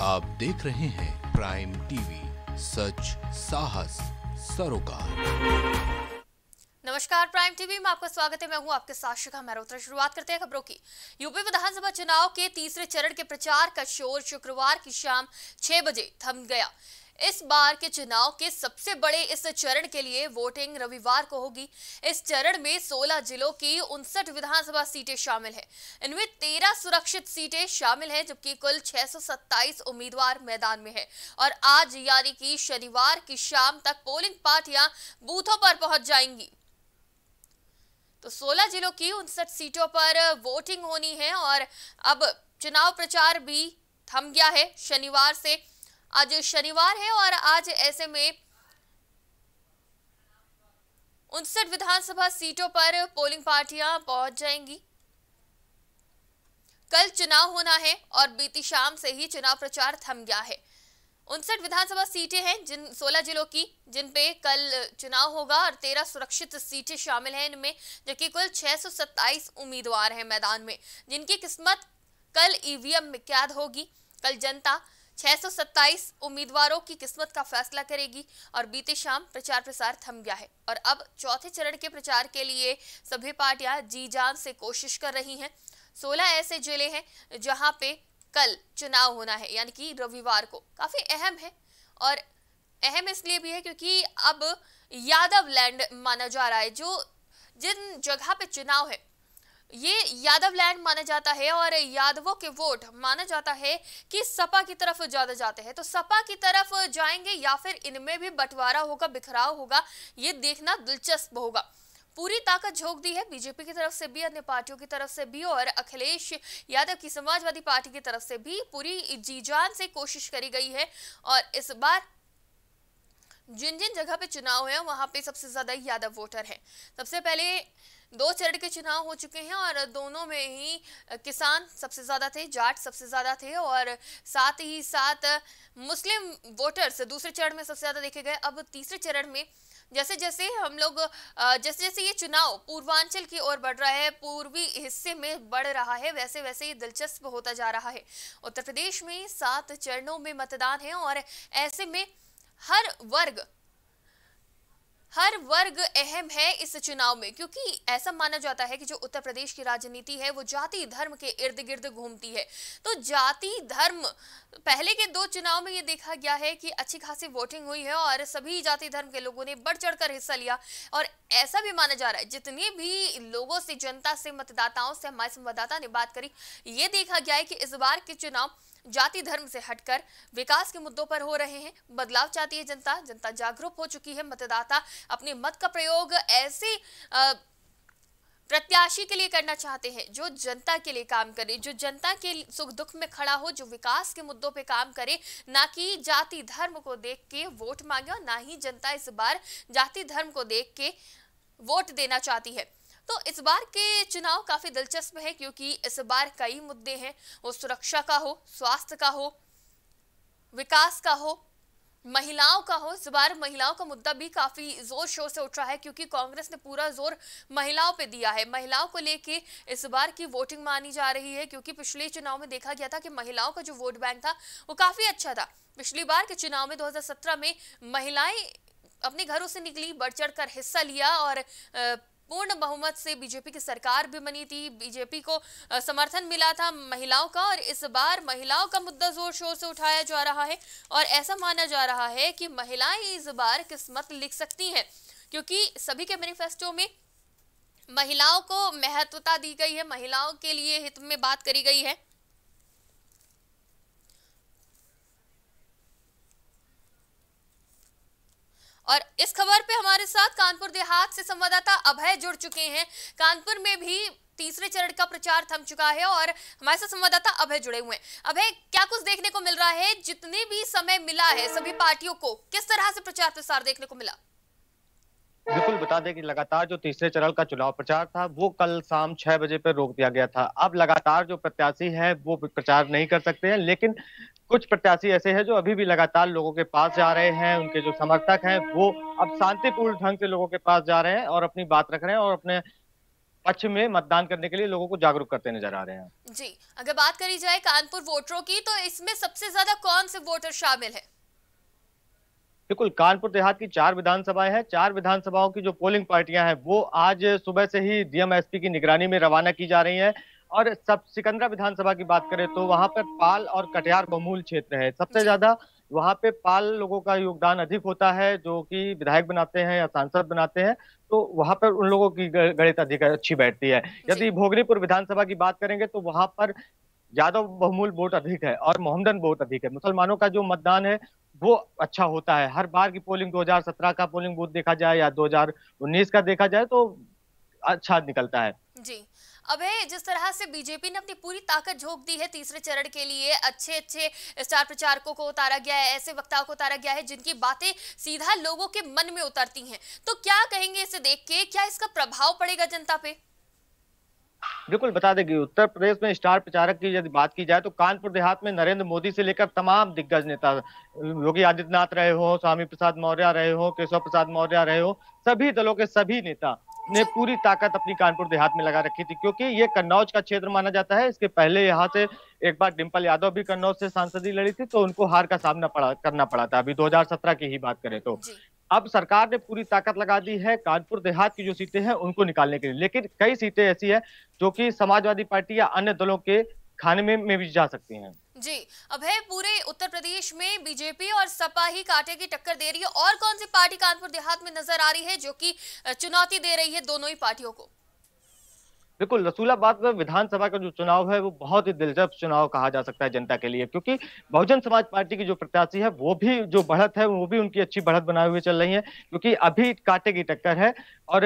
आप देख रहे हैं प्राइम टीवी सच, साहस, सरोकार। नमस्कार प्राइम टीवी में आपका स्वागत है। मैं हूँ आपके साथ शिखा। मेहरोत्रा शुरुआत करते हैं खबरों की। यूपी विधानसभा चुनाव के तीसरे चरण के प्रचार का शोर शुक्रवार की शाम छह बजे थम गया। इस बार के चुनाव के सबसे बड़े इस चरण के लिए वोटिंग रविवार को होगी। इस चरण में 16 जिलों की उनसठ विधानसभा सीटें शामिल हैं। इनमें 13 सुरक्षित सीटें शामिल हैं, जबकि कुल 627 उम्मीदवार मैदान में हैं। और आज यानी कि शनिवार की शाम तक पोलिंग पार्टियाँ बूथों पर पहुँच जाएँगी। तो 16 जिलों की उनसठ सीटों पर वोटिंग होनी है और अब चुनाव प्रचार भी थम गया है। शनिवार से आज शनिवार है और आज ऐसे में उनसठ विधानसभा सीटों पर पोलिंग पार्टियाँ पहुँच जाएँगी। कल चुनाव होना है और बीती शाम से ही चुनाव प्रचार थम गया है। उनसठ विधानसभा सीटें हैं जिन 16 जिलों की, जिन पे कल चुनाव होगा और 13 सुरक्षित सीटें शामिल हैं इनमें, जबकि कुल 627 उम्मीदवार हैं मैदान में, जिनकी किस्मत कल ईवीएम में कैद होगी। कल जनता 627 उम्मीदवारों की किस्मत का फैसला करेगी और बीते शाम प्रचार प्रसार थम गया है। और अब चौथे चरण के प्रचार के लिए सभी पार्टियाँ जी जान से कोशिश कर रही हैं। 16 ऐसे ज़िले हैं जहाँ पे कल चुनाव होना है, यानी कि रविवार को। काफ़ी अहम है और अहम इसलिए भी है क्योंकि अब यादव लैंड माना जा रहा है, जो जिन जगह पे चुनाव है ये यादव लैंड माना जाता है और यादवों के वोट माना जाता है कि सपा की तरफ़ ज़्यादा जाते हैं। तो सपा की तरफ़ जाएँगे या फिर इनमें भी बंटवारा होगा, बिखराव होगा, ये देखना दिलचस्प होगा। पूरी ताकत झोंक दी है बीजेपी की तरफ़ से भी, अन्य पार्टियों की तरफ़ से भी और अखिलेश यादव की समाजवादी पार्टी की तरफ़ से भी पूरी जी जान से कोशिश करी गई है। और इस बार जिन जिन जगह पे चुनाव है, वहाँ पे सबसे ज़्यादा यादव वोटर है। सबसे पहले दो चरण के चुनाव हो चुके हैं और दोनों में ही किसान सबसे ज़्यादा थे, जाट सबसे ज़्यादा थे और साथ ही साथ मुस्लिम वोटर्स दूसरे चरण में सबसे ज़्यादा देखे गए। अब तीसरे चरण में जैसे जैसे हम लोग, जैसे जैसे ये चुनाव पूर्वांचल की ओर बढ़ रहा है, पूर्वी हिस्से में बढ़ रहा है, वैसे वैसे ये दिलचस्प होता जा रहा है। उत्तर प्रदेश में सात चरणों में मतदान है और ऐसे में हर वर्ग हर वर्ग अहम है इस चुनाव में, क्योंकि ऐसा माना जाता है कि जो उत्तर प्रदेश की राजनीति है, वो जाति धर्म के इर्द गिर्द घूमती है। तो जाति धर्म, पहले के दो चुनाव में ये देखा गया है कि अच्छी खासी वोटिंग हुई है और सभी जाति धर्म के लोगों ने बढ़ चढ़कर हिस्सा लिया और ऐसा भी माना जा रहा है, जितने भी लोगों से, जनता से, मतदाताओं से, हमारे संवाददाता ने बात करी, ये देखा गया है कि इस बार के चुनाव जाति धर्म से हटकर विकास के मुद्दों पर हो रहे हैं। बदलाव चाहती है जनता जनता जागरूक हो चुकी है, मतदाता अपने मत का प्रयोग ऐसे प्रत्याशी के लिए करना चाहते हैं, जो जनता के लिए काम करे, जो जनता के सुख दुख में खड़ा हो, जो विकास के मुद्दों पे काम करे, ना कि जाति धर्म को देख के वोट मांगे और ना ही जनता इस बार जाति धर्म को देख के वोट देना चाहती है। तो इस बार के चुनाव काफ़ी दिलचस्प है क्योंकि इस बार कई मुद्दे हैं। वो सुरक्षा का हो, स्वास्थ्य का हो, विकास का हो, महिलाओं का हो। इस बार महिलाओं का मुद्दा भी काफ़ी ज़ोर शोर से उठ रहा है क्योंकि कांग्रेस ने पूरा ज़ोर महिलाओं पे दिया है। महिलाओं को लेके इस बार की वोटिंग मानी जा रही है क्योंकि पिछले चुनाव में देखा गया था कि महिलाओं का जो वोट बैंक था, वो काफ़ी अच्छा था। पिछली बार के चुनाव में 2017 में महिलाएँ अपने घरों से निकली, बढ़ चढ़ कर हिस्सा लिया और पूर्ण बहुमत से बीजेपी की सरकार भी बनी थी। बीजेपी को समर्थन मिला था महिलाओं का और इस बार महिलाओं का मुद्दा ज़ोर शोर से उठाया जा रहा है और ऐसा माना जा रहा है कि महिलाएँ इस बार किस्मत लिख सकती हैं, क्योंकि सभी के मैनिफेस्टो में महिलाओं को महत्वता दी गई है, महिलाओं के लिए हित में बात करी गई है। और इस खबर पे हमारे साथ कानपुर देहात से संवाददाता अभय जुड़ चुके हैं। कानपुर में भी तीसरे चरण का प्रचार थम चुका है और हमारे साथ संवाददाता अभय जुड़े हुए हैं। अभय, क्या कुछ देखने को मिल रहा है? जितने भी समय मिला है सभी पार्टियों को, किस तरह से प्रचार प्रसार देखने को मिला? बिल्कुल बता दें कि लगातार जो तीसरे चरण का चुनाव प्रचार था, वो कल शाम छह बजे पर रोक दिया गया था। अब लगातार जो प्रत्याशी है, वो प्रचार नहीं कर सकते हैं, लेकिन कुछ प्रत्याशी ऐसे हैं जो अभी भी लगातार लोगों के पास जा रहे हैं, उनके जो समर्थक हैं, वो अब शांतिपूर्ण ढंग से लोगों के पास जा रहे हैं और अपनी बात रख रहे हैं और अपने पक्ष में मतदान करने के लिए लोगों को जागरूक करते नज़र आ रहे हैं। जी, अगर बात करी जाए कानपुर वोटरों की तो इसमें सबसे ज़्यादा कौन से वोटर शामिल है? बिल्कुल कानपुर देहात की चार विधानसभाएँ हैं। चार विधानसभाओं की जो पोलिंग पार्टियाँ हैं वो आज सुबह से ही डीएमएसपी की निगरानी में रवाना की जा रही हैं। और सब सिकंदरा विधानसभा की बात करें तो वहाँ पर पाल और कटिहार बहुमूल क्षेत्र है। सबसे ज़्यादा वहाँ पे पाल लोगों का योगदान अधिक होता है जो कि विधायक बनाते हैं या सांसद बनाते हैं तो वहाँ पर उन लोगों की गणित अधिक अच्छी बैठती है। यदि भोगनीपुर विधानसभा की बात करेंगे तो वहाँ पर यादव बहुमूल वोट अधिक है और मोहम्मदन वोट अधिक है। मुसलमानों का जो मतदान है वो अच्छा होता है। हर बार की पोलिंग 2017 का पोलिंग बूथ देखा जाए या 2019 का देखा जाए तो अच्छा निकलता है। जी। है, जिस तरह से बीजेपी ने अपनी पूरी ताकत झोंक दी है तीसरे चरण के लिए अच्छे अच्छे स्टार प्रचारकों को उतारा गया है, ऐसे वक्ताओं को उतारा गया है जिनकी बातें सीधा लोगों के मन में उतरती हैं। तो क्या कहेंगे इसे देख के? क्या इसका प्रभाव पड़ेगा जनता पे? बिल्कुल बता देंगे। उत्तर प्रदेश में स्टार प्रचारक की यदि बात की जाए तो कानपुर देहात में नरेंद्र मोदी से लेकर तमाम दिग्गज नेता, योगी आदित्यनाथ रहे हो, स्वामी प्रसाद मौर्य रहे हो, केशव प्रसाद मौर्य रहे हो, सभी दलों के सभी नेता ने पूरी ताकत अपनी कानपुर देहात में लगा रखी थी, क्योंकि ये कन्नौज का क्षेत्र माना जाता है। इसके पहले यहाँ से एक बार डिम्पल यादव भी कन्नौज से सांसदी लड़ी थी तो उनको हार का सामना पड़ा, करना पड़ा था। अभी 2017 की ही बात करें तो। अब सरकार ने पूरी ताकत लगा दी है। कानपुर देहात की जो सीटें हैं उनको निकालने के लिए। लेकिन कई सीटें ऐसी है जो की समाजवादी पार्टी या अन्य दलों के खाने में, में भी जा सकती है। जी अब है पूरे उत्तर प्रदेश में बीजेपी और सपा ही कांटे की टक्कर दे रही है। और कौन सी पार्टी कानपुर देहात में नज़र आ रही है जो कि चुनौती दे रही है दोनों ही पार्टियों को? बिल्कुल, रसूलाबाद में विधानसभा का जो चुनाव है, वो बहुत ही दिलचस्प चुनाव कहा जा सकता है जनता के लिए, क्योंकि बहुजन समाज पार्टी की जो प्रत्याशी है, वो भी जो बढ़त है, वो भी उनकी अच्छी बढ़त बनाए हुए चल रही है, क्योंकि अभी कांटे की टक्कर है और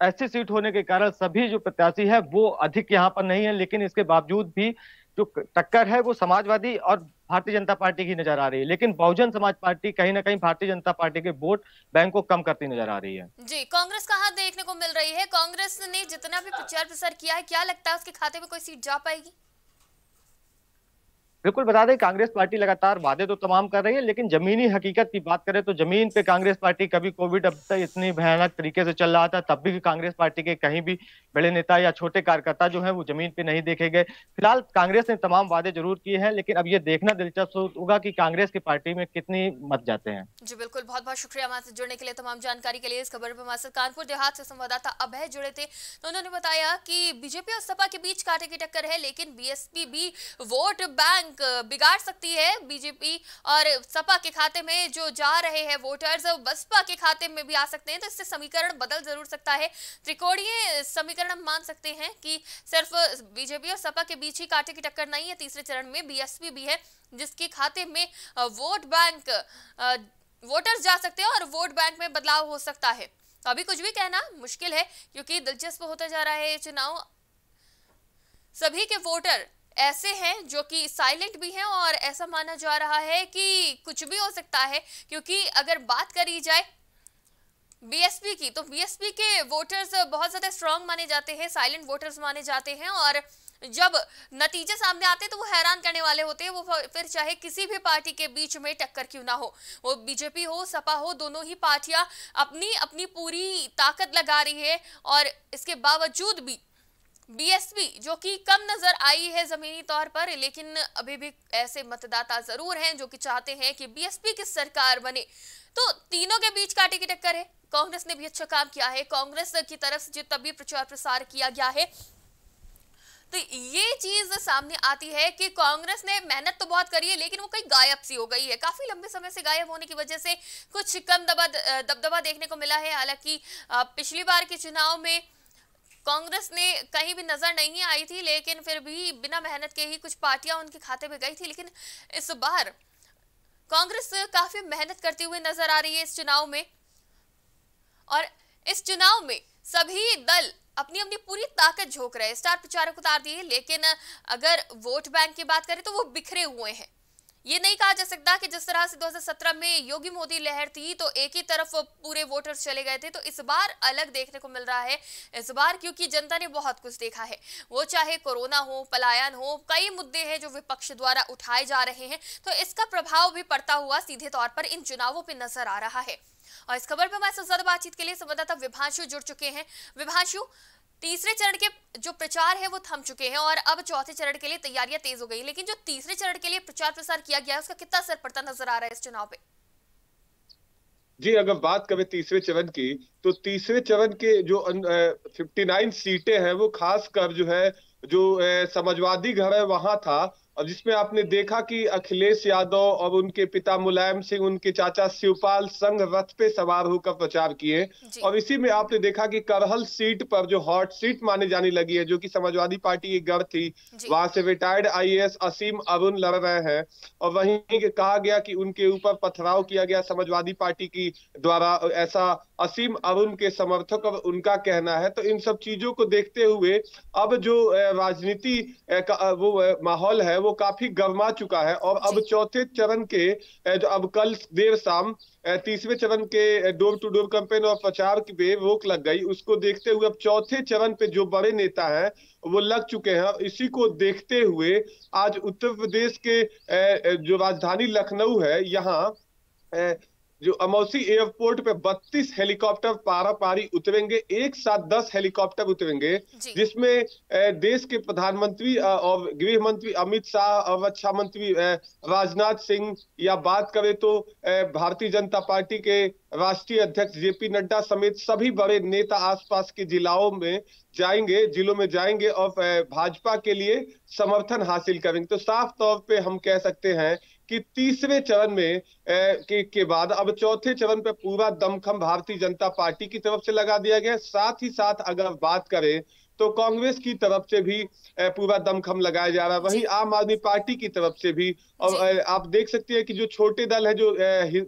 ऐसी सीट होने के कारण सभी जो प्रत्याशी है, वो अधिक यहाँ पर नहीं है, लेकिन इसके बावजूद भी जो टक्कर है वो समाजवादी और भारतीय जनता पार्टी की नज़र आ रही है। लेकिन बहुजन समाज पार्टी कहीं ना कहीं भारतीय जनता पार्टी के वोट बैंक को कम करती नज़र आ रही है। जी, कांग्रेस कहाँ देखने को मिल रही है? कांग्रेस ने जितना भी प्रचार प्रसार किया है, क्या लगता है उसके खाते में कोई सीट जा पाएगी? बिल्कुल बता दें, कांग्रेस पार्टी लगातार वादे तो तमाम कर रही है, लेकिन जमीनी हकीकत की बात करें तो ज़मीन पे कांग्रेस पार्टी कभी कोविड अब तक इतनी भयानक तरीके से चल रहा था, तब भी कांग्रेस पार्टी के कहीं भी बड़े नेता या छोटे कार्यकर्ता जो है, वो ज़मीन पे नहीं देखे गए। फ़िलहाल कांग्रेस ने तमाम वादे ज़रूर किए हैं, लेकिन अब ये देखना दिलचस्प होगा की कांग्रेस की पार्टी में कितनी मत जाते हैं। जी बिल्कुल बहुत बहुत शुक्रिया हमारे जुड़ने के लिए तमाम जानकारी के लिए। इस खबर में कानपुर देहात से संवाददाता अभय जुड़े थे। तो उन्होंने बताया की बीजेपी और सपा के बीच कांटे की टक्कर है, लेकिन बीएसपी भी वोट बैंक बिगाड़ सकती सकती है बीजेपी और सपा के खाते में जो जा रहे हैं वोटर्स बसपा के खाते में भी आ सकते हैं तो इससे समीकरण बदल ज़रूर सकता है। त्रिकोणीय समीकरण हम मान सकते हैं कि सिर्फ़ बीजेपी और सपा के बीच ही कांटे की टक्कर नहीं है, तीसरे चरण में बीएसपी भी है, जिसके खाते में वोट बैंक वोटर्स जा सकते हैं और वोट बैंक में बदलाव हो सकता है। तो अभी कुछ भी कहना मुश्किल है, क्योंकि दिलचस्प होता जा रहा है ये चुनाव। सभी के वोटर ऐसे हैं जो कि साइलेंट भी हैं और ऐसा माना जा रहा है कि कुछ भी हो सकता है, क्योंकि अगर बात करी जाए बीएसपी की तो बीएसपी के वोटर्स बहुत ज़्यादा स्ट्रांग माने जाते हैं साइलेंट वोटर्स माने जाते हैं और जब नतीजे सामने आते हैं तो वो हैरान करने वाले होते हैं, वो फिर चाहे किसी भी पार्टी के बीच में टक्कर क्यों ना हो। वो बीजेपी हो, सपा हो, दोनों ही पार्टियाँ अपनी अपनी पूरी ताकत लगा रही है और इसके बावजूद भी बीएसपी, जो कि कम नज़र आई है जमीनी तौर पर, लेकिन अभी भी ऐसे मतदाता ज़रूर हैं जो कि चाहते हैं कि बीएसपी की सरकार बने। तो तीनों के बीच काटे की टक्कर है। कांग्रेस ने भी अच्छा काम किया है। कांग्रेस की तरफ़ से जितना भी प्रचार प्रसार किया गया है तो ये चीज़ सामने आती है कि कांग्रेस ने मेहनत तो बहुत करी है, लेकिन वो कहीं गायब सी हो गई है। काफ़ी लंबे समय से गायब होने की वजह से कुछ कम दबा, दबदबा देखने को मिला है। हालाँकि पिछली बार के चुनाव में कांग्रेस ने कहीं भी नज़र नहीं आई थी, लेकिन फिर भी बिना मेहनत के ही कुछ पार्टियाँ उनके खाते में गई थी। लेकिन इस बार कांग्रेस काफ़ी मेहनत करती हुई नज़र आ रही है इस चुनाव में। और इस चुनाव में सभी दल अपनी अपनी पूरी ताकत झोंक रहे स्टार प्रचारक उतार दिए, लेकिन अगर वोट बैंक की बात करें तो वो बिखरे हुए हैं। ये नहीं कहा जा सकता कि जिस तरह से 2017 में योगी मोदी लहर थी तो एक ही तरफ़ पूरे वोटर्स चले गए थे। तो इस बार अलग देखने को मिल रहा है। इस बार क्योंकि जनता ने बहुत कुछ देखा है। वो चाहे कोरोना हो, पलायन हो, कई मुद्दे हैं जो विपक्ष द्वारा उठाए जा रहे हैं। तो इसका प्रभाव भी पड़ता हुआ सीधे तौर पर इन चुनावों पर नज़र आ रहा है। और इस खबर पर हमारे साथ ज़्यादा बातचीत के लिए संवाददाता विभांशु जुड़ चुके हैं। विभांशु, तीसरे चरण के जो प्रचार है वो थम चुके हैं और अब चौथे चरण के लिए तैयारियाँ तेज हो गई, लेकिन जो तीसरे चरण के लिए प्रचार प्रसार किया गया है, उसका कितना असर पड़ता नज़र आ रहा है इस चुनाव पे? जी, अगर बात करें तीसरे चरण की तो तीसरे चरण के जो फिफ्टी नाइन सीटें हैं, वो खास कर जो है, जो समाजवादी घर है, वहाँ था। और जिसमें आपने देखा कि अखिलेश यादव और उनके पिता मुलायम सिंह उनके चाचा शिवपाल संघ रथ पे सवार होकर प्रचार किए। और इसी में आपने देखा कि करहल सीट पर जो हॉट सीट माने जाने लगी है जो कि समाजवादी पार्टी की गढ़ थी वहाँ से रिटायर्ड आईएएस असीम अरुण लड़ रहे हैं। और वहीं कहा गया कि उनके ऊपर पथराव किया गया समाजवादी पार्टी की द्वारा ऐसा असीम अरुण के समर्थक और उनका कहना है तो इन सब चीज़ों को देखते हुए अब जो राजनीति वो माहौल है वो काफ़ी गर्मा चुका है और अब चौथे चरण के जो अब कल देर शाम तीसरे चरण के डोर टू डोर कैंपेन और प्रचार की पे रोक लग गई उसको देखते हुए अब चौथे चरण पे जो बड़े नेता हैं वो लग चुके हैं इसी को देखते हुए आज उत्तर प्रदेश के जो राजधानी लखनऊ है यहाँ जो अमौसी एयरपोर्ट पे 32 हेलीकॉप्टर पारा पारी उतरेंगे एक साथ 10 हेलीकॉप्टर उतरेंगे जिसमें देश के प्रधानमंत्री और गृह मंत्री अमित शाह और रक्षा मंत्री राजनाथ सिंह या बात करें तो भारतीय जनता पार्टी के राष्ट्रीय अध्यक्ष जेपी नड्डा समेत सभी बड़े नेता आसपास के जिलाओं में जाएँगे जिलों में जाएँगे और भाजपा के लिए समर्थन हासिल करेंगे। तो साफ़ तौर पे हम कह सकते हैं कि तीसरे चरण में के, के बाद अब चौथे चरण पे पूरा दमखम भारतीय जनता पार्टी की तरफ़ से लगा दिया गया साथ ही साथ अगर बात करें तो कांग्रेस की तरफ़ से भी पूरा दमखम लगाया जा रहा है। वहीं आम आदमी पार्टी की तरफ़ से भी और आप देख सकते हैं कि जो छोटे दल है जो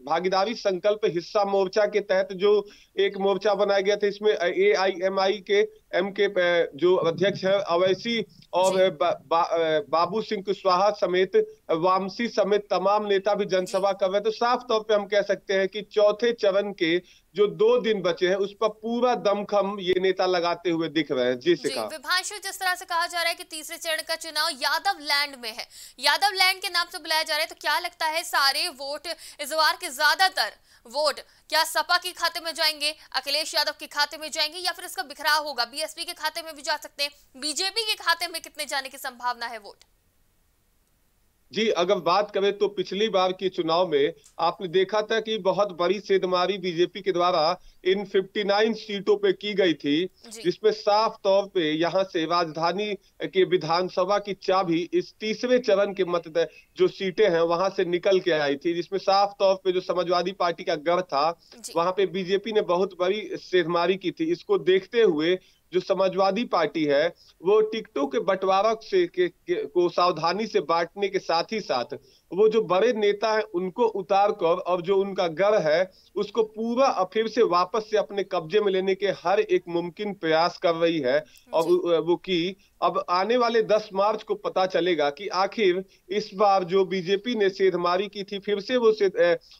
भागीदारी संकल्प हिस्सा मोर्चा के तहत जो एक मोर्चा बनाया गया था इसमें ए आई एम आई के एम के जो अध्यक्ष है अवैसी और बा, बा, बाबू सिंह कुशवाहा समेत वामसी समेत तमाम नेता भी जनसभा कर रहे तो साफ़ तौर पे हम कह सकते हैं कि चौथे चरण के जो दो दिन बचे हैं उस पर पूरा दमखम ये नेता लगाते हुए दिख रहे हैं। जी से कहा जिस तरह से कहा जा रहा है कि तीसरे चरण का चुनाव यादव लैंड में है। यादव लैंड के नाम से बुलाया जा रहा है तो क्या लगता है सारे वोट इस बार के ज़्यादातर वोट क्या सपा के खाते में जाएँगे अखिलेश यादव के खाते में जाएँगे या फिर इसका बिखराव होगा? बीएसपी के खाते में भी जा सकते हैं बीजेपी के खाते में कितने जाने की संभावना है वोट? जी अगर बात करें तो पिछली बार के चुनाव में आपने देखा था कि बहुत बड़ी सेधमारी बीजेपी के द्वारा इन 59 सीटों पे की गई थी जिसमें साफ़ तौर पे यहाँ से राजधानी के विधानसभा की चाबी इस तीसरे चरण के मत जो सीटें हैं वहाँ से निकल के आई थी जिसमें साफ़ तौर पे जो समाजवादी पार्टी का गढ़ था वहाँ पे बीजेपी ने बहुत बड़ी सेधमारी की थी। इसको देखते हुए जो समाजवादी पार्टी है वो टिकटों के बंटवारा से के, के, को सावधानी से बांटने के साथ ही साथ वो जो बड़े नेता हैं उनको उतार कर और जो उनका गढ़ है उसको पूरा फिर से वापस से अपने कब्जे में लेने के हर एक मुमकिन प्रयास कर रही है। और वो की अब आने वाले 10 मार्च को पता चलेगा कि आखिर इस बार जो बीजेपी ने सेधमारी की थी फिर से वो से,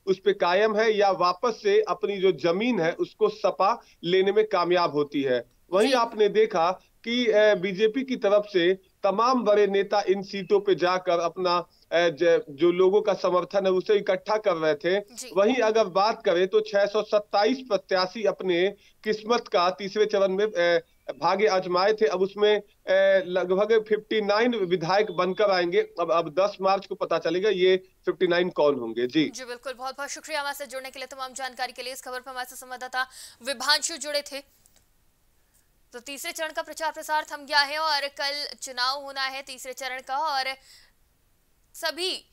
उस पे कायम है या वापस से अपनी जो ज़मीन है उसको सपा लेने में कामयाब होती है। वहीं आपने देखा कि बीजेपी की तरफ़ से तमाम बड़े नेता इन सीटों पे जाकर अपना जो लोगों का समर्थन है उसे इकट्ठा कर रहे थे। वहीं अगर बात करें तो 627 प्रत्याशी अपने किस्मत का तीसरे चरण में भाग्य आजमाए थे। अब उसमें लगभग 59 विधायक बनकर आएँगे। अब अब 10 मार्च को पता चलेगा ये 59 कौन होंगे। जी। जी बिल्कुल। बहुत बहुत शुक्रिया हमारे जुड़ने के लिए तमाम जानकारी के लिए। इस खबर पर हमारे संवाददाता विभांशु जुड़े थे। तो तीसरे चरण का प्रचार प्रसार थम गया है और कल चुनाव होना है तीसरे चरण का और सभी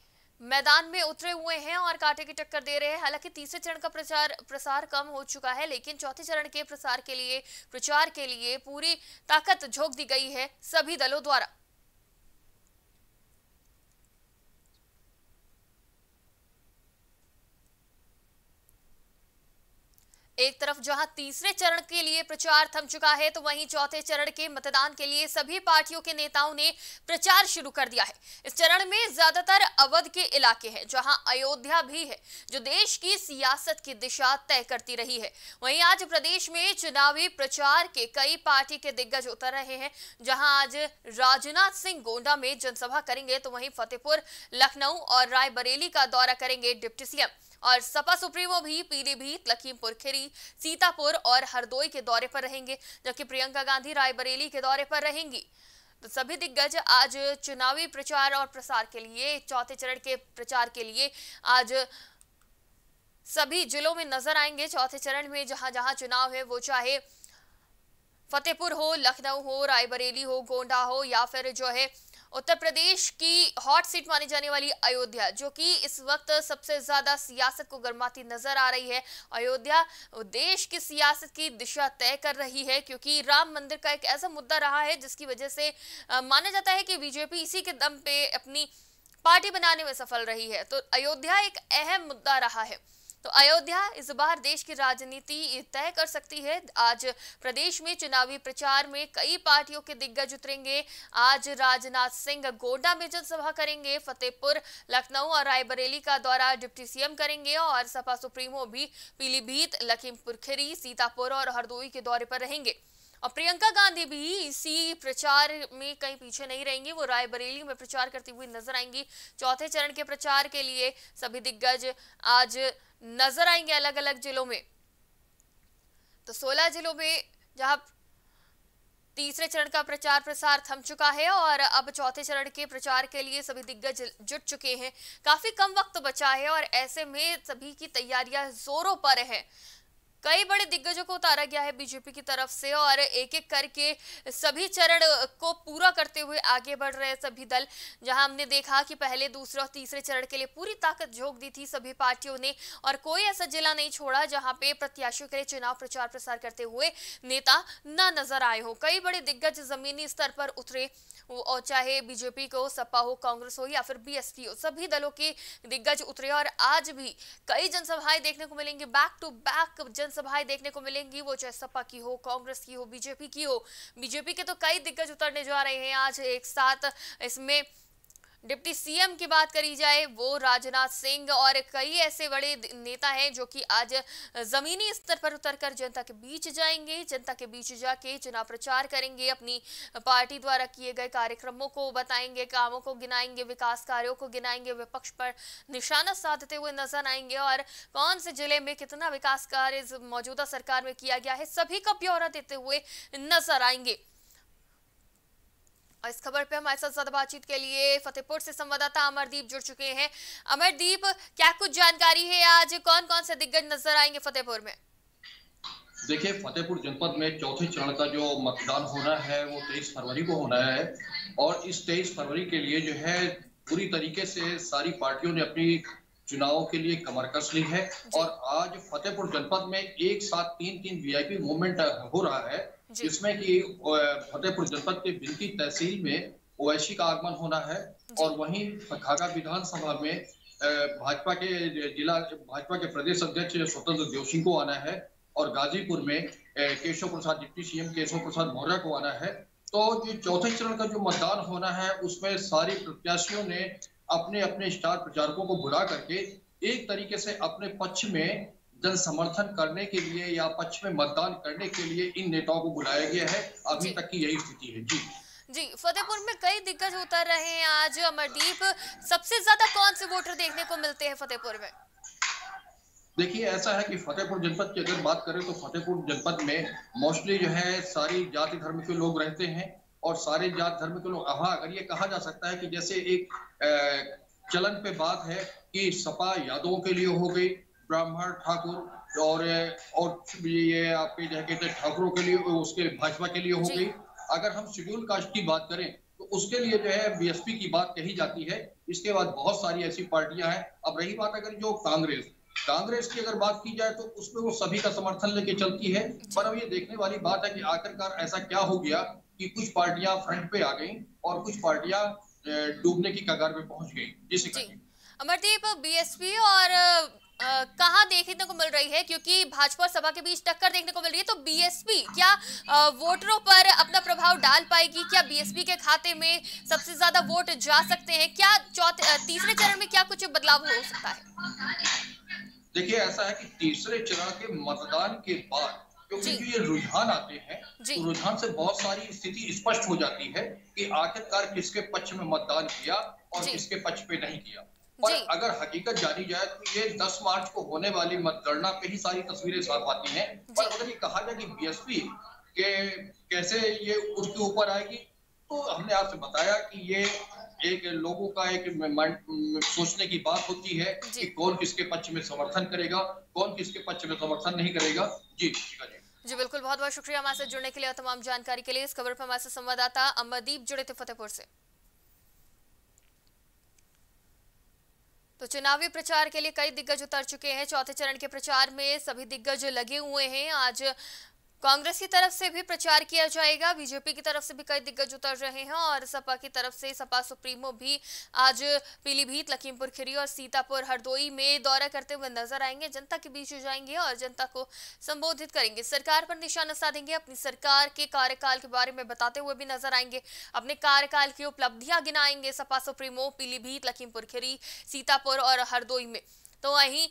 मैदान में उतरे हुए हैं और कांटे की टक्कर दे रहे हैं। हालाँकि तीसरे चरण का प्रचार, प्रसार कम हो चुका है, लेकिन चौथे चरण के प्रसार के लिए, प्रचार के लिए पूरी ताकत झोंक दी गई है सभी दलों द्वारा। एक तरफ़ जहाँ तीसरे चरण के लिए प्रचार थम चुका है तो वहीं चौथे चरण के मतदान के लिए सभी पार्टियों के नेताओं ने प्रचार शुरू कर दिया है। इस चरण में ज़्यादातर अवध के इलाके हैं, जहाँ अयोध्या भी है, जो देश की सियासत की दिशा तय करती रही है। वहीं आज प्रदेश में चुनावी प्रचार के कई पार्टी के दिग्गज उतर रहे हैं, जहाँ आज राजनाथ सिंह गोंडा में जनसभा करेंगे तो वहीं फतेहपुर, लखनऊ और रायबरेली का दौरा करेंगे डिप्टी सीएम। और सपा सुप्रीमो भी पीलीभीत लखीमपुर खीरी, सीतापुर और हरदोई के दौरे पर रहेंगे, जबकि प्रियंका गांधी रायबरेली के दौरे पर रहेंगी। तो सभी दिग्गज आज चुनावी प्रचार और प्रसार के लिए, चौथे चरण के प्रचार के लिए आज सभी जिलों में नज़र आएँगे। चौथे चरण में जहाँ जहाँ चुनाव है, वो चाहे फतेहपुर हो, लखनऊ हो, रायबरेली हो, गोंडा हो, या फिर जो है उत्तर प्रदेश की हॉट सीट मानी जाने वाली अयोध्या, जो कि इस वक्त सबसे ज़्यादा सियासत को गर्माती नज़र आ रही है। अयोध्या देश की सियासत की दिशा तय कर रही है, क्योंकि राम मंदिर का एक ऐसा मुद्दा रहा है, जिसकी वजह से माना जाता है कि बीजेपी इसी के दम पे अपनी पार्टी बनाने में सफल रही है। तो अयोध्या एक अहम मुद्दा रहा है। तो अयोध्या इस बार देश की राजनीति तय कर सकती है। आज प्रदेश में चुनावी प्रचार में कई पार्टियों के दिग्गज उतरेंगे। आज राजनाथ सिंह गोड्डा में जनसभा करेंगे। फतेहपुर, लखनऊ और रायबरेली का दौरा डिप्टी सीएम करेंगे और सपा सुप्रीमो भी पीलीभीत, लखीमपुर खीरी, सीतापुर और हरदोई के दौरे पर रहेंगे। और प्रियंका गांधी भी इसी प्रचार में कहीं पीछे नहीं रहेंगी, वो रायबरेली में प्रचार करती हुई नज़र आएँगी। चौथे चरण के प्रचार के लिए सभी दिग्गज आज नज़र आएँगे अलग अलग जिलों में। तो 16 जिलों में जहाँ तीसरे चरण का प्रचार प्रसार थम चुका है और अब चौथे चरण के प्रचार के लिए सभी दिग्गज जुट चुके हैं। काफ़ी कम वक्त बचा है और ऐसे में सभी की तैयारियाँ जोरों पर है। कई बड़े दिग्गजों को उतारा गया है बीजेपी की तरफ़ से और एक एक करके सभी चरण को पूरा करते हुए आगे बढ़ रहे सभी दल। जहाँ हमने देखा कि पहले, दूसरे और तीसरे चरण के लिए पूरी ताकत झोंक दी थी सभी पार्टियों ने और कोई ऐसा जिला नहीं छोड़ा जहाँ पे प्रत्याशियों के लिए चुनाव प्रचार प्रसार करते हुए नेता न नज़र आए हो। कई बड़े दिग्गज जमीनी स्तर पर उतरे और चाहे बीजेपी को सपा हो, कांग्रेस हो या फिर बीएसपी हो, सभी दलों के दिग्गज उतरे और आज भी कई जनसभाएँ देखने को मिलेंगी। बैक टू बैक जनसभाएँ देखने को मिलेंगी, वो चाहे सपा की हो, कांग्रेस की हो, बीजेपी की हो। बीजेपी के तो कई दिग्गज उतरने जा रहे हैं आज एक साथ। इसमें डिप्टी सीएम की बात करी जाए, वो राजनाथ सिंह और कई ऐसे बड़े नेता हैं जो कि आज जमीनी स्तर पर उतरकर जनता के बीच जाएँगे, जनता के बीच जाके चुनाव प्रचार करेंगे, अपनी पार्टी द्वारा किए गए कार्यक्रमों को बताएँगे, कामों को गिनाएँगे, विकास कार्यों को गिनाएँगे, विपक्ष पर निशाना साधते हुए नज़र आएँगे और कौन से ज़िले में कितना विकास कार्य मौजूदा सरकार में किया गया है, सभी का ब्यौरा देते हुए नज़र आएँगे। और इस खबर पे हमारे साथ ज़्यादा बातचीत के लिए फतेहपुर से संवाददाता अमरदीप जुड़ चुके हैं। अमरदीप क्या कुछ जानकारी है आज? कौन कौन से दिग्गज नज़र आएँगे फतेहपुर में? देखिए फतेहपुर जनपद में चौथे चरण का जो मतदान होना है वो तेईस फरवरी को होना है और इस तेईस फरवरी के लिए जो है पूरी तरीके से सारी पार्टियों ने अपनी चुनाव के लिए कमर कस ली है और आज फतेहपुर जनपद में एक साथ तीन तीन वीआईपी मूवमेंट हो रहा है। जिसमें कि फतेहपुर जनपद के बिल्की तहसील में ओवैसी का आगमन होना है और वहीं खागा विधानसभा में भाजपा के जिला भाजपा के प्रदेश अध्यक्ष स्वतंत्र देव सिंह को आना है और गाजीपुर में केशव प्रसाद डिप्टी सीएम केशव प्रसाद मौर्य को आना है। तो ये चौथे चरण का जो मतदान होना है उसमें सारी प्रत्याशियों ने अपने अपने स्टार प्रचारकों को बुला करके एक तरीके से अपने पक्ष में जन समर्थन करने के लिए या पक्ष में मतदान करने के लिए इन नेताओं को बुलाया गया है। अभी तक की यही स्थिति है। जी। जी फतेहपुर में कई दिग्गज उतर रहे हैं आज। अमरदीप सबसे ज़्यादा कौन से वोटर देखने को मिलते हैं फतेहपुर में? देखिए ऐसा है कि फतेहपुर जनपद की अगर बात करें तो फतेहपुर जनपद में मोस्टली जो है सारी जाति धर्म के लोग रहते हैं और सारे जात धर्म के लोग हाँ अगर ये कहा जा सकता है कि जैसे एक चलन पे बात है कि सपा यादवों के लिए हो गई ब्राह्मण ठाकुर और और ये आपके कहते हैं ठाकुरों के लिए उसके भाजपा के लिए हो गई। अगर हम शेड्यूल कास्ट की बात करें तो उसके लिए जो है बीएसपी की बात कही जाती है। इसके बाद बहुत सारी ऐसी पार्टियाँ हैं। अब रही बात अगर जो कांग्रेस कांग्रेस की अगर बात की जाए तो उसमें वो सभी का समर्थन लेके चलती है। पर अब ये देखने वाली बात है कि आखिरकार ऐसा क्या हो गया कि कुछ पार्टियाँ फ्रंट पे आ गई और कुछ पार्टियाँ डूबने की कगार पे पहुँच गई। जिस अमरदीप बीएसपी और कहा देखने को मिल रही है? क्योंकि भाजपा और सभा के बीच टक्कर देखने को मिल रही है तो बीएसपी क्या आ, वोटरों पर अपना प्रभाव डाल पाएगी? क्या बीएसपी के खाते में सबसे ज़्यादा वोट जा सकते हैं? क्या चौथे तीसरे चरण में क्या कुछ बदलाव हो सकता है? देखिए ऐसा है कि तीसरे चरण के मतदान के बाद क्योंकि जो। ये रुझान आते हैं तो रुझान से बहुत सारी स्थिति स्पष्ट हो जाती है कि आखिरकार किसके पक्ष में मतदान किया और किसके पक्ष पे नहीं किया। जी। अगर हकीकत जानी जाए तो ये 10 मार्च को होने वाली मतगणना पे ही सारी तस्वीरें साफ़ आती हैं और। अगर ये कहा जाए कि बीएसपी के कैसे ये उसके ऊपर आएगी तो हमने आपसे बताया कि ये एक लोगों का एक सोचने की बात होती है। कि कौन किसके पक्ष में समर्थन करेगा कौन किसके पक्ष में समर्थन नहीं करेगा जी शिखा जी जी बिल्कुल बहुत बहुत शुक्रिया हमारे साथ जुड़ने के लिए और तमाम जानकारी के लिए इस खबर पर हमारे संवाददाता अमरदीप जुड़े थे फतेहपुर से तो चुनावी प्रचार के लिए कई दिग्गज उतर चुके हैं। चौथे चरण के प्रचार में सभी दिग्गज लगे हुए हैं। आज कांग्रेस की तरफ़ से भी प्रचार किया जाएगा, बीजेपी की तरफ़ से भी कई दिग्गज उतर रहे हैं और सपा की तरफ़ से सपा सुप्रीमो भी आज पीलीभीत, लखीमपुर खीरी और सीतापुर हरदोई में दौरा करते हुए नज़र आएँगे। जनता के बीच जाएँगे और जनता को संबोधित करेंगे। सरकार पर निशाना साधेंगे, अपनी सरकार के कार्यकाल के बारे में बताते हुए भी नज़र आएँगे। अपने कार्यकाल की उपलब्धियाँ गिनाएँगे सपा सुप्रीमो, पीलीभीत, लखीमपुर खीरी, सीतापुर और हरदोई में। तो वहीं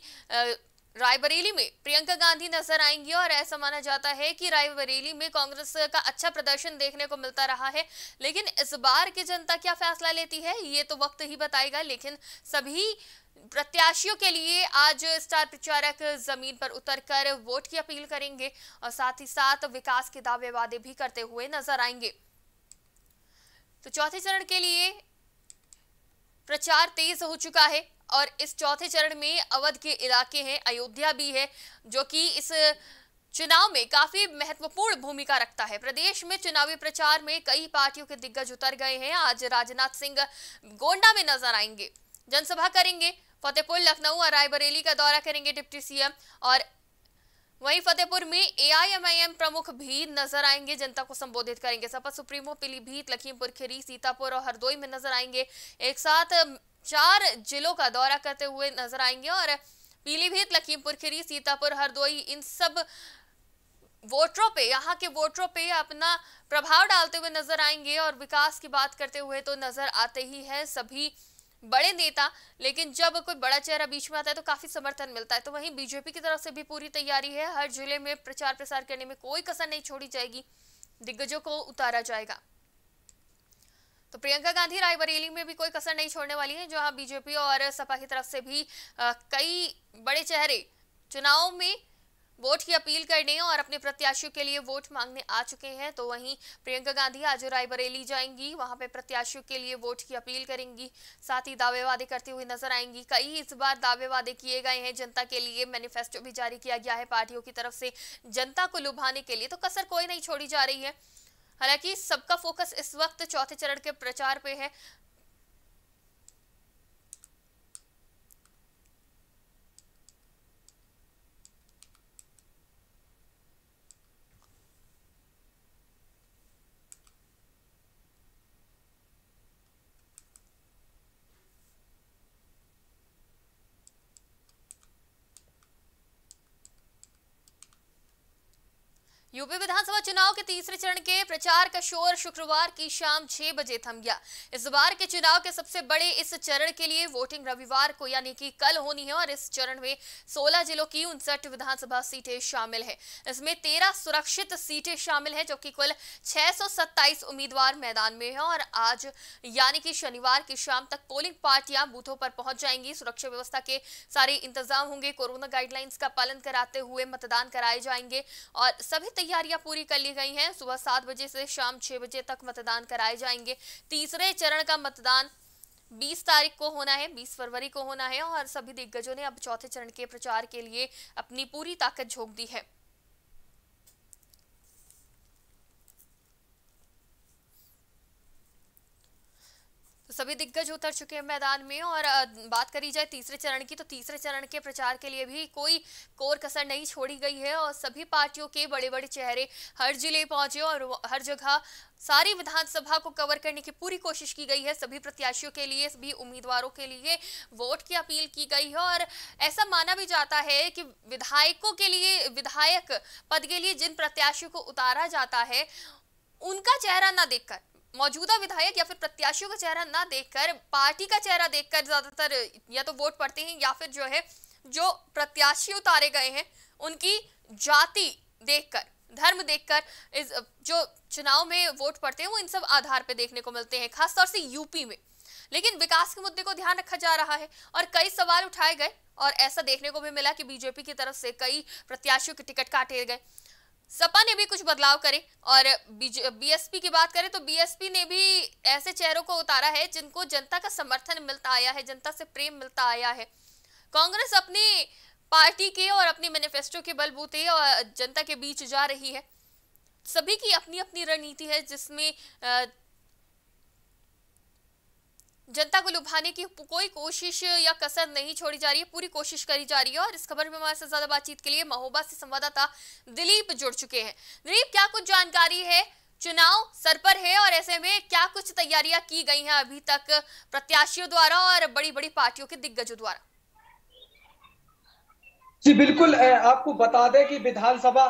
रायबरेली में प्रियंका गांधी नज़र आएँगी और ऐसा माना जाता है कि रायबरेली में कांग्रेस का अच्छा प्रदर्शन देखने को मिलता रहा है। लेकिन इस बार की जनता क्या फैसला लेती है, ये तो वक्त ही बताएगा। लेकिन सभी प्रत्याशियों के लिए आज स्टार प्रचारक ज़मीन पर उतरकर वोट की अपील करेंगे और साथ ही साथ विकास के दावे वादे भी करते हुए नज़र आएँगे। तो चौथे चरण के लिए प्रचार तेज हो चुका है। और इस चौथे चरण में अवध के इलाके हैं, अयोध्या भी है, जो कि इस चुनाव में काफ़ी महत्वपूर्ण भूमिका रखता है। प्रदेश में चुनावी प्रचार में कई पार्टियों के दिग्गज उतर गए हैं। आज राजनाथ सिंह गोंडा में नज़र आएँगे। जनसभा करेंगे, फतेहपुर, लखनऊ और रायबरेली का दौरा करेंगे डिप्टी सीएम और वहीं फतेहपुर में एआईएमआईएम प्रमुख भी नज़र आएँगे, जनता को संबोधित करेंगे। सपा सुप्रीमो, पीलीभीत, लखीमपुर खीरी, सीतापुर और हरदोई में नज़र आएँगे। एक साथ चार जिलों का दौरा करते हुए नज़र आएँगे और पीलीभीत, लखीमपुर, खीरी, सीतापुर, हरदोई, इन सब वोटरों पे, यहाँ के वोटरों पे अपना प्रभाव डालते हुए नज़र आएँगे और विकास की बात करते हुए तो नज़र आते ही है सभी बड़े नेता, लेकिन जब कोई बड़ा चेहरा बीच में आता है तो काफ़ी समर्थन मिलता है। तो वहीं बीजेपी की तरफ़ से भी पूरी तैयारी है। हर ज़िले में प्रचार प्रसार करने में कोई कसर नहीं छोड़ी जाएगी। दिग्गजों को उतारा जाएगा। तो प्रियंका गांधी रायबरेली में भी कोई कसर नहीं छोड़ने वाली है जहाँ बीजेपी और सपा की तरफ़ से भी अ, कई बड़े चेहरे चुनाव में वोट की अपील करने और अपने प्रत्याशियों के लिए वोट मांगने आ चुके हैं। तो वहीं प्रियंका गांधी आज रायबरेली जाएँगी वहाँ पे प्रत्याशियों के लिए वोट की अपील करेंगी साथ ही दावे वादे करती हुई नज़र आएँगी। कई इस बार दावे वादे किए गए हैं जनता के लिए मैनिफेस्टो भी जारी किया गया है पार्टियों की तरफ़ से जनता को लुभाने के लिए। तो कसर कोई नहीं छोड़ी जा रही है। हालाँकि सबका फोकस इस वक्त चौथे चरण के प्रचार पे है। यूपी विधानसभा के तीसरे चरण के प्रचार का शोर शुक्रवार की शाम छह बजे थम गया। इस बार के चुनाव के सबसे बड़े इस चरण के लिए वोटिंग रविवार को, यानी कि कल होनी है और इस चरण में 16 जिलों की उनसठ विधानसभा सीटें शामिल है। इसमें 13 सुरक्षित सीटें शामिल है, जो कि कुल 627 उम्मीदवार मैदान में है और आज, यानी कि शनिवार की शाम तक पोलिंग पार्टियाँ बूथों पर पहुँच जाएँगी। सुरक्षा व्यवस्था के सारे इंतज़ाम होंगे। कोरोना गाइडलाइंस का पालन कराते हुए मतदान कराए जाएँगे और सभी तैयारियाँ पूरी कर ली गई हैं। सुबह सात बजे से शाम छह बजे तक मतदान कराए जाएँगे। तीसरे चरण का मतदान 20 तारीख को होना है 20 फरवरी को होना है और सभी दिग्गजों ने अब चौथे चरण के प्रचार के लिए अपनी पूरी ताकत झोंक दी है। सभी दिग्गज उतर चुके हैं मैदान में और बात करी जाए तीसरे चरण की तो तीसरे चरण के प्रचार के लिए भी कोई कोर कसर नहीं छोड़ी गई है और सभी पार्टियों के बड़े बड़े चेहरे हर ज़िले पहुँचे और हर जगह सारी विधानसभा को कवर करने की पूरी कोशिश की गई है। सभी प्रत्याशियों के लिए, सभी उम्मीदवारों के लिए वोट की अपील की गई है और ऐसा माना भी जाता है कि विधायकों के लिए, विधायक पद के लिए जिन प्रत्याशियों को उतारा जाता है, उनका चेहरा ना देखकर मौजूदा विधायक या फिर प्रत्याशियों का चेहरा ना देखकर, पार्टी का चेहरा देखकर ज़्यादातर या तो वोट पड़ते हैं या फिर जो है, जो प्रत्याशी उतारे गए हैं, उनकी जाति देखकर, धर्म देखकर इस, जो चुनाव में वोट पड़ते हैं, वो इन सब आधार पे देखने को मिलते हैं, खासतौर से यूपी में। लेकिन विकास के मुद्दे को ध्यान रखा जा रहा है और कई सवाल उठाए गए और ऐसा देखने को भी मिला कि बीजेपी की तरफ़ से कई प्रत्याशियों के टिकट काटे गए। सपा ने भी कुछ बदलाव करे और बीएसपी की बात करें तो बीएसपी ने भी ऐसे चेहरों को उतारा है जिनको जनता का समर्थन मिलता आया है, जनता से प्रेम मिलता आया है। कांग्रेस अपनी पार्टी के और अपने मैनिफेस्टो के बलबूते और जनता के बीच जा रही है। सभी की अपनी अपनी रणनीति है जिसमें जनता को लुभाने की कोई कोशिश या कसर नहीं छोड़ी जा रही है, पूरी कोशिश करी जा रही है और इस खबर में हमारे साथ ज़्यादा बातचीत के लिए महोबा से संवाददाता दिलीप जुड़ चुके हैं। दिलीप, क्या कुछ जानकारी है? चुनाव सर पर है और ऐसे में क्या कुछ तैयारियाँ की गई हैं अभी तक प्रत्याशियों द्वारा और बड़ी बड़ी पार्टियों के दिग्गजों द्वारा? जी, बिल्कुल आपको बता दें कि विधानसभा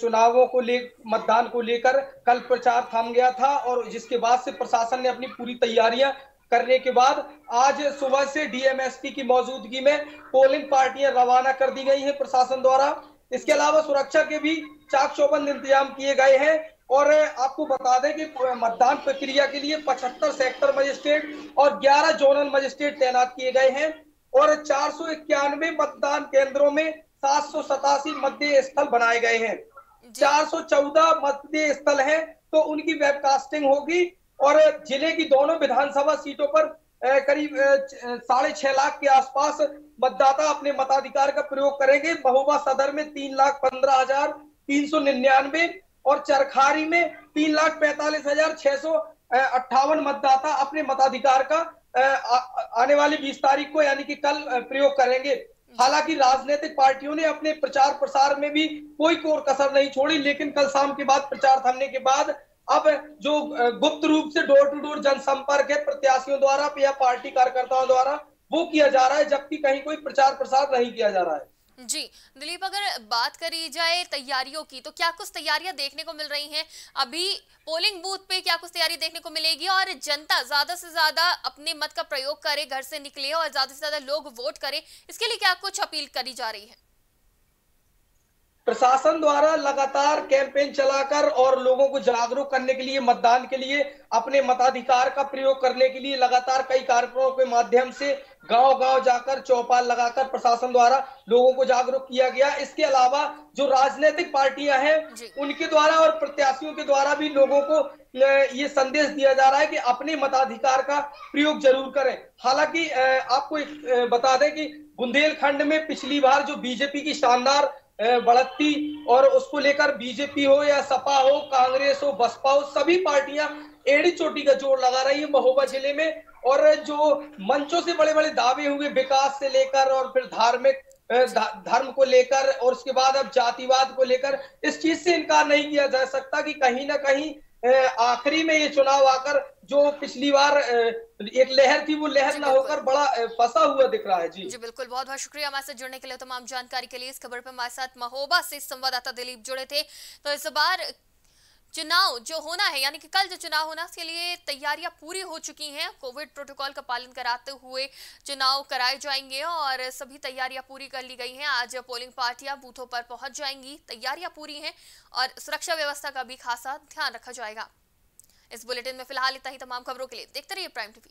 चुनावों को ले, मतदान को लेकर कल प्रचार थम गया था और जिसके बाद से प्रशासन ने अपनी पूरी तैयारियाँ करने के बाद आज सुबह से डीएमएसपी की मौजूदगी में पोलिंग पार्टियाँ रवाना कर दी गई हैं प्रशासन द्वारा। इसके अलावा सुरक्षा के भी चाक चौबंद इंतज़ाम किए गए हैं और आपको बता दें कि मतदान प्रक्रिया के लिए 75 सेक्टर मजिस्ट्रेट और 11 जोनल मजिस्ट्रेट तैनात किए गए हैं और चार सौ इक्यानवे मतदान केंद्रों में सात सौ मतदेय स्थल बनाए गए हैं। 414 मतदेय स्थल हैं तो उनकी वेबकास्टिंग होगी। और ज़िले की दोनों विधानसभा सीटों पर करीब साढ़े छह लाख के आसपास मतदाता अपने मताधिकार का प्रयोग करेंगे। महोबा सदर में तीन लाख पंद्रह हज़ार तीन सौ निन्यानवे और चरखारी में तीन लाख पैंतालीस हज़ार छह सौ अट्ठावन मतदाता अपने मताधिकार का आने वाली बीस तारीख को यानी कि कल प्रयोग करेंगे। हालाँकि राजनीतिक पार्टियों ने अपने प्रचार प्रसार में भी कोई कोर कसर नहीं छोड़ी, लेकिन कल शाम के बाद, प्रचार थमने के बाद अब जो गुप्त रूप से डोर टू डोर जनसंपर्क है, प्रत्याशियों द्वारा, या पार्टी कार्यकर्ताओं द्वारा, वो किया जा रहा है, जबकि कहीं कोई प्रचार प्रसार नहीं किया जा रहा है। जी, दिलीप, अगर बात करी जाए तैयारियों की तो क्या कुछ तैयारियाँ देखने को मिल रही हैं? अभी पोलिंग बूथ पे क्या कुछ तैयारी देखने को मिलेगी? और जनता ज़्यादा से ज़्यादा अपने मत का प्रयोग करे, घर से निकले और ज़्यादा से ज़्यादा लोग वोट करें, इसके लिए क्या कुछ अपील करी जा रही है? प्रशासन द्वारा लगातार कैंपेन चलाकर और लोगों को जागरूक करने के लिए मतदान के लिए अपने मताधिकार का प्रयोग करने के लिए लगातार कई कार्यक्रमों के माध्यम से गाँव गाँव जाकर चौपाल लगाकर प्रशासन द्वारा लोगों को जागरूक किया गया। इसके अलावा जो राजनीतिक पार्टियाँ हैं उनके द्वारा और प्रत्याशियों के द्वारा भी लोगों को ये संदेश दिया जा रहा है कि अपने मताधिकार का प्रयोग ज़रूर करें। हालाँकि आपको बता दें कि बुंदेलखंड में पिछली बार जो बीजेपी की शानदार बढ़ती और उसको लेकर बीजेपी हो या सपा हो, कांग्रेस हो, बसपा हो, सभी पार्टियाँ एड़ी चोटी का ज़ोर लगा रही है महोबा ज़िले में। और जो मंचों से बड़े बड़े दावे हुए विकास से लेकर और फिर धार्मिक धर्म को लेकर और उसके बाद अब जातिवाद को लेकर, इस चीज़ से इनकार नहीं किया जा सकता कि कहीं ना कहीं आखिरी में ये चुनाव आकर जो पिछली बार एक लहर थी वो लहर ना होकर बड़ा फंसा हुआ दिख रहा है। जी। जी बिल्कुल। बहुत बहुत शुक्रिया हमारे साथ जुड़ने के लिए तमाम जानकारी के लिए। इस खबर पर हमारे साथ महोबा से संवाददाता दिलीप जुड़े थे। तो इस बार चुनाव जो होना है, यानी कि कल जो चुनाव होना उसके लिए तैयारियाँ पूरी हो चुकी हैं। कोविड प्रोटोकॉल का पालन कराते हुए चुनाव कराए जाएँगे और सभी तैयारियाँ पूरी कर ली गई हैं। आज पोलिंग पार्टियाँ बूथों पर पहुँच जाएँगी। तैयारियाँ पूरी हैं और सुरक्षा व्यवस्था का भी खासा ध्यान रखा जाएगा। इस बुलेटिन में फ़िलहाल इतना ही। तमाम खबरों के लिए देखते रहिए प्राइम टीवी।